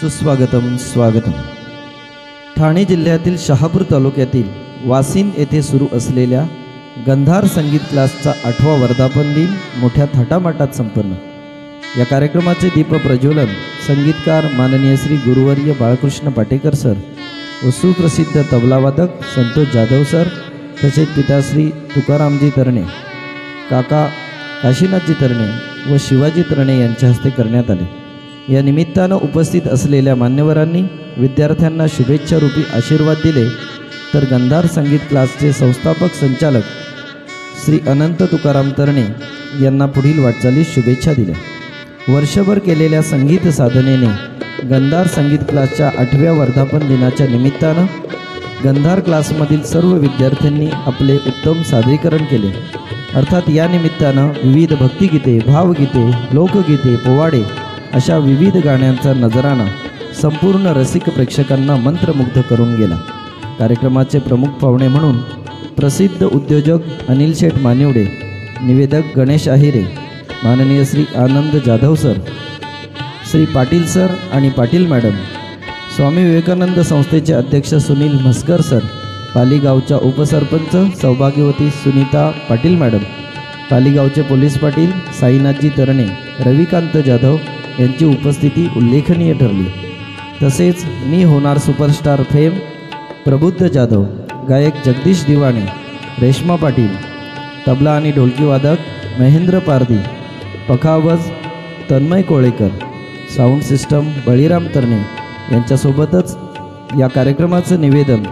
सुस्वागतम स्वागतम. ठाणे जिल्ह्यातील शहापूर तालुक्यातील वासिन येथे सुरू असलेल्या गंधार संगीत क्लासचा आठवा वर्धापन दिन मोठ्या थाटामाटात संपन्न. या कार्यक्रमाचे दीप प्रज्वलन संगीतकार माननीय श्री गुरुवर्य बाळकृष्ण पाटेकर सर व सुप्रसिद्ध तबलावादक संतोष जाधव सर तसेच पिताश्री तुकारामजी तरणे काका काशीनाथजी तरणे व शिवाजी तरणे यांच्या हस्ते करण्यात आले. या निमित्तानं उपस्थित असलेल्या मान्यवरांनी विद्यार्थ्यांना शुभेच्छारूपी आशीर्वाद दिले. तर गंधार संगीत क्लासचे संस्थापक संचालक श्री अनंत तुकाराम तरणे यांना पुढील वाटचालीस शुभेच्छा दिल्या. वर्षभर केलेल्या संगीत साधनेने गंधार संगीत क्लासच्या आठव्या वर्धापन दिनाच्या निमित्तानं गंधार क्लासमधील सर्व विद्यार्थ्यांनी आपले उत्तम सादरीकरण केले. अर्थात या निमित्तानं विविध भक्तिगीते भावगीते लोकगीते पोवाडे अशा विविध गाण्यांचा नजराणा संपूर्ण रसिक प्रेक्षकांना मंत्रमुग्ध करून गेला. कार्यक्रमाचे प्रमुख पाहुणे म्हणून प्रसिद्ध उद्योजक अनिल शेठ मानिवडे निवेदक गणेश आहिरे माननीय श्री आनंद जाधव सर श्री पाटील सर आणि पाटील मॅडम स्वामी विवेकानंद संस्थेचे अध्यक्ष सुनील म्हस्कर सर पालीगावच्या उपसरपंच सौभाग्यवती सुनीता पाटील मॅडम पालीगावचे पोलीस पाटील साईनाथजी तरणे रविकांत जाधव यांची उपस्थिती उल्लेखनीय ठरली. तसेच मी होणार सुपरस्टार फेम प्रबुद्ध जाधव गायक जगदीश दिवाणे रेश्मा पाटील तबला आणि ढोलकी वादक महेंद्र पारदी पखावज तन्मय कोळेकर साऊंड सिस्टम बळीराम तरणे यांच्यासोबतच या कार्यक्रमाचं निवेदन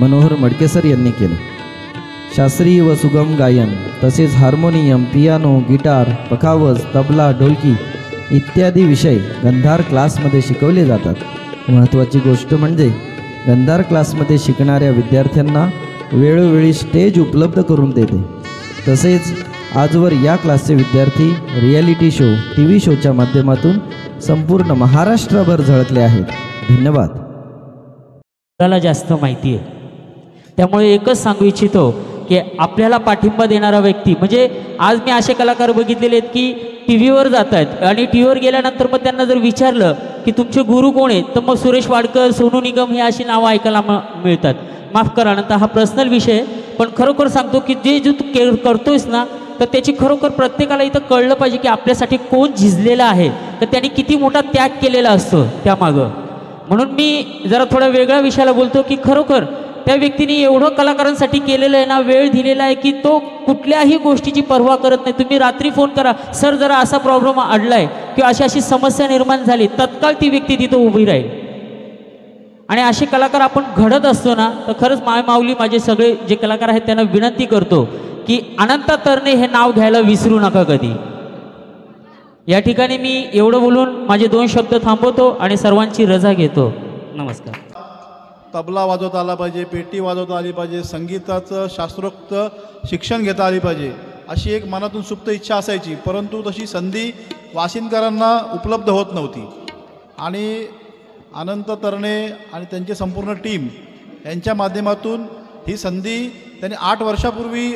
मनोहर मडकेसर यांनी केलं. शास्त्रीय व सुगम गायन तसेच harmonium piano guitar pakhawaj tabla dholki इत्यादी विषय गंधार क्लासमध्ये शिकवले जातात. महत्त्वाची गोष्ट म्हणजे गंधार क्लासमध्ये शिकणाऱ्या विद्यार्थ्यांना वेळोवेळी स्टेज उपलब्ध करून देते. तसेच आजवर या क्लासचे विद्यार्थी रियालिटी शो टी व्ही शोच्या माध्यमातून संपूर्ण महाराष्ट्रभर झळकले आहेत. धन्यवाद. मला जास्त माहिती आहे. त्यामुळे एकच सांगू इच्छितो की आपल्याला पाठिंबा देणारा व्यक्ती. म्हणजे आज मी असे कलाकार बघितलेले आहेत की टी व्हीवर जात आहेत आणि टी व्हीवर गेल्यानंतर मग त्यांना जर विचारलं की तुमचे गुरु कोण आहेत तर मग सुरेश वाडकर सोनू निगम हे अशी नावं ऐकायला मिळतात. माफ करा नंतर हा पर्सनल विषय आहे. पण खरोखर सांगतो की जे जो तू के करतोयस ना तर त्याची खरोखर प्रत्येकाला इथं कळलं पाहिजे की आपल्यासाठी कोण झिजलेलं आहे. तर त्याने किती मोठा त्याग केलेला असतो त्यामागं. म्हणून मी जरा थोड्या वेगळ्या विषयाला बोलतो की खरोखर त्या व्यक्तीने एवढं कलाकारांसाठी केलेलं आहे ना वेळ दिलेला आहे की तो कुठल्याही गोष्टीची पर्वा करत नाही. तुम्ही रात्री फोन करा. सर जरा असा प्रॉब्लेम अडला आहे किंवा अशी अशी समस्या निर्माण झाली. तत्काळ ती व्यक्ती तिथं उभी राहील. आणि असे कलाकार आपण घडत असतो ना तर खरंच माय माऊली माझे सगळे जे कलाकार आहेत त्यांना विनंती करतो की अनंता तरणे हे नाव घ्यायला विसरू नका कधी. या ठिकाणी मी एवढं बोलून माझे दोन शब्द थांबवतो आणि सर्वांची रजा घेतो. नमस्कार. तबला वाजवता आला पाहिजे पेटी वाजवता आली पाहिजे संगीताचं शास्त्रोक्त शिक्षण घेता आली पाहिजे अशी एक मनातून सुप्त इच्छा असायची. परंतु तशी संधी वासिनकरांना उपलब्ध होत नव्हती. आणि अनंत तरणे आणि त्यांची संपूर्ण टीम यांच्या माध्यमातून ही संधी त्यांनी आठ वर्षापूर्वी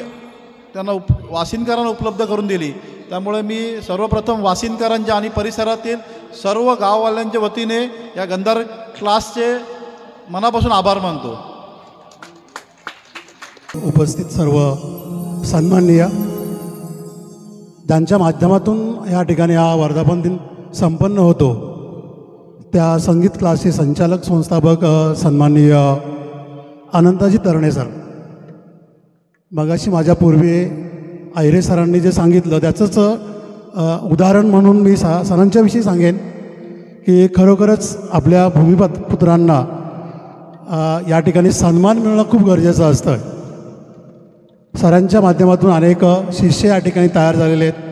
त्यांना उप वासिनकरांना उपलब्ध करून दिली. त्यामुळे मी सर्वप्रथम वासिनकरांच्या आणि परिसरातील सर्व गाववाल्यांच्या वतीने या गंधार क्लासचे मनापासून आभार मानतो. उपस्थित सर्व सन्माननीय. ज्यांच्या माध्यमातून या ठिकाणी हा वर्धापन दिन संपन्न होतो त्या संगीत क्लासचे संचालक संस्थापक सन्माननीय अनंताजी तरणे सर. मगाशी माझ्या पूर्वी आयरे सरांनी जे सांगितलं त्याचंच उदाहरण म्हणून मी सा सरांच्याविषयी सांगेन की खरोखरच आपल्या भूमिपत पुत्रांना या ठिकाणी सन्मान मिळणं खूप गरजेचं असतं. सरांच्या माध्यमातून अनेक शिष्य या ठिकाणी तयार झालेले आहेत.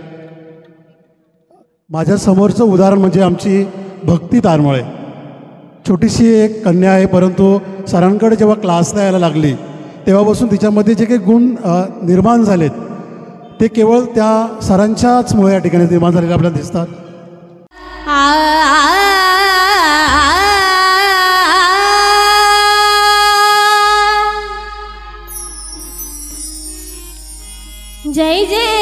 माझ्या समोरचं उदाहरण म्हणजे आमची भक्ती तारमळे. छोटीशी एक कन्या आहे परंतु सरांकडे जेव्हा क्लासला यायला लागली तेव्हापासून तिच्यामध्ये जे काही गुण निर्माण झालेत ते केवळ त्या सरांच्याच मुळे या ठिकाणी निर्माण झालेले आपल्याला दिसतात. এই যে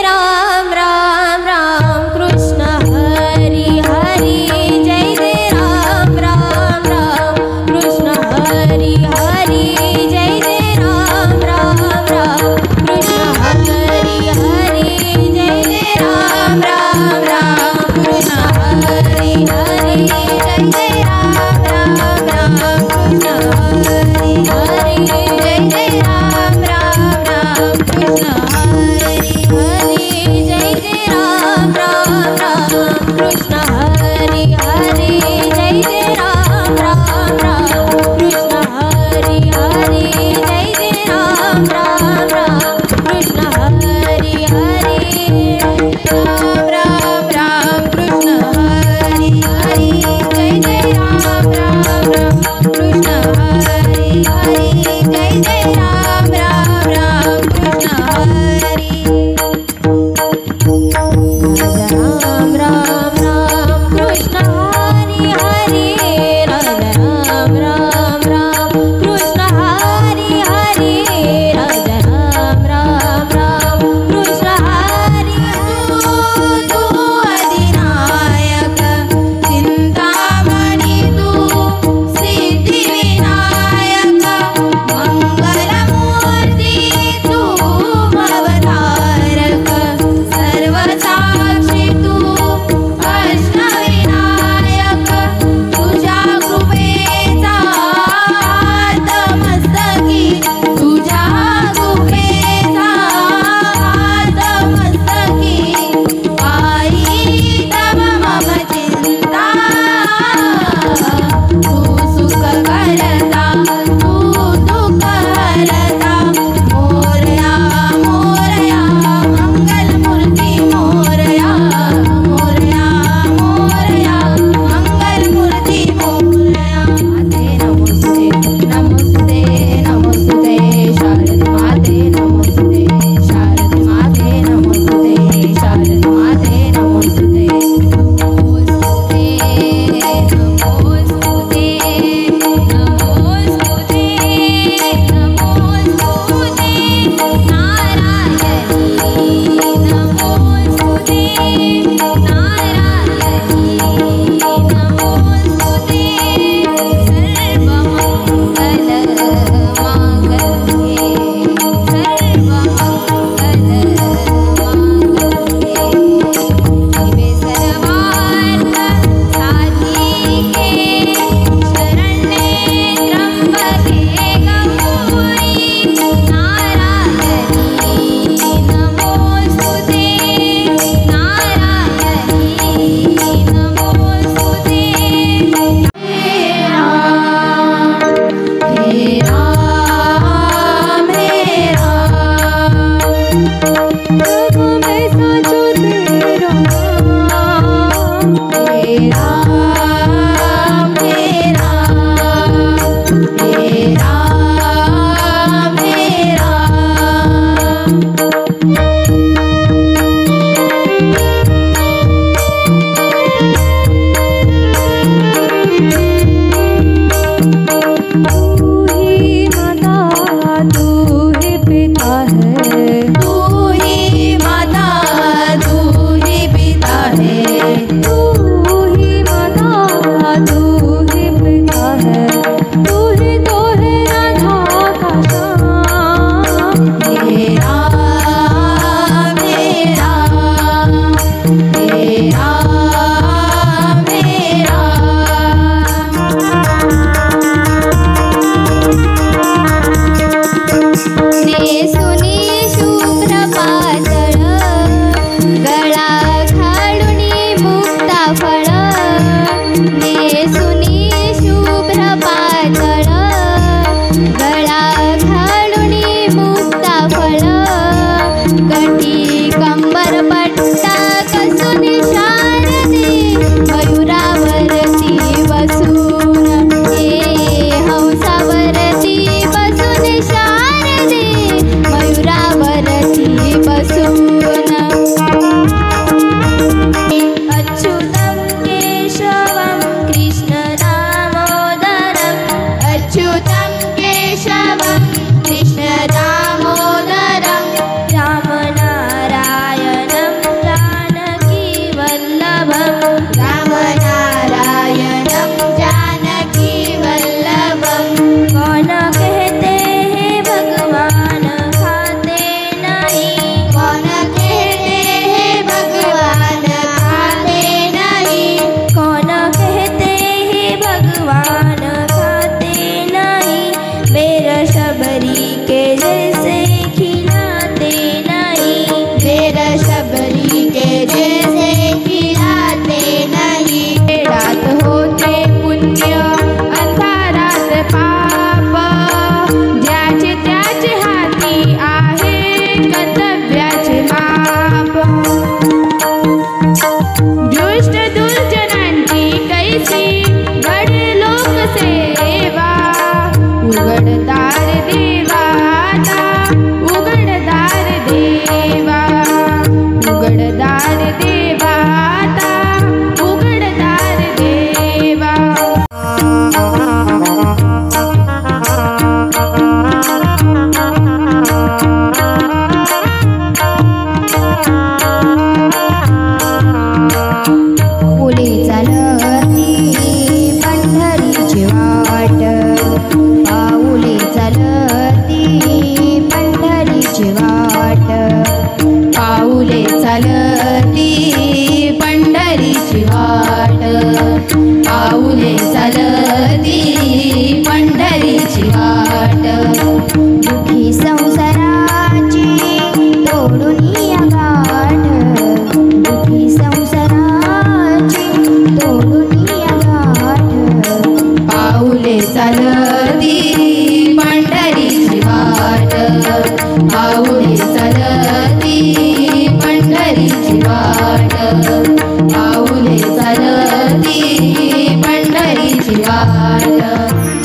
heart.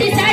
decide.